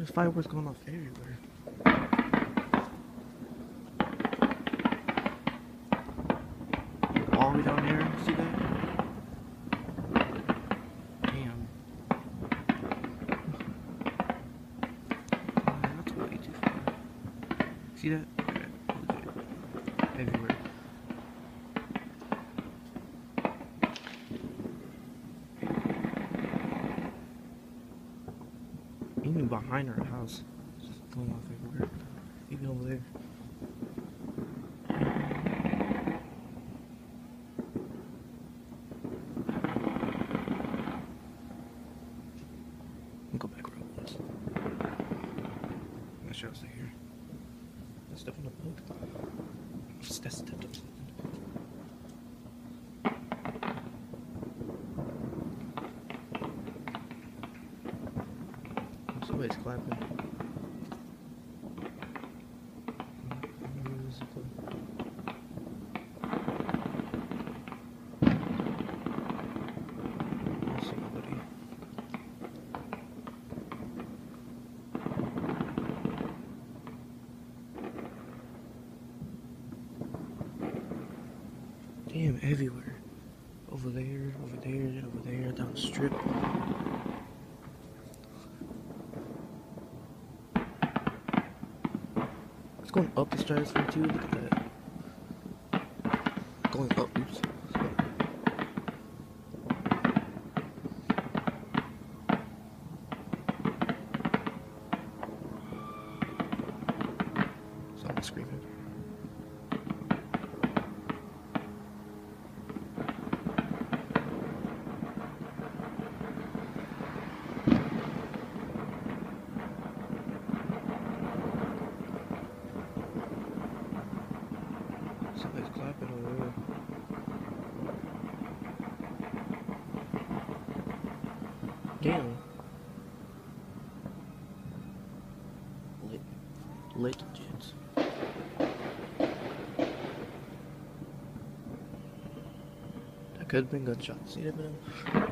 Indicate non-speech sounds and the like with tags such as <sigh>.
There's fireworks going off everywhere. All the way down there, see that? Damn. <laughs> That's way too far. See that? Okay. Everywhere. Even behind our house. Just going off everywhere. Even over there. Go back real once. Make sure I stay here. That's stuff in the boat. That's stuff in the boat. Somebody's clapping. Damn, everywhere. Over there, over there, over there, down the strip. Going up the stairs stratosphere too. Look at that. Going up. Oops. Screaming. Somebody's clapping over there. Damn. Lit. Lit jets. That could have been gunshots. See that, man?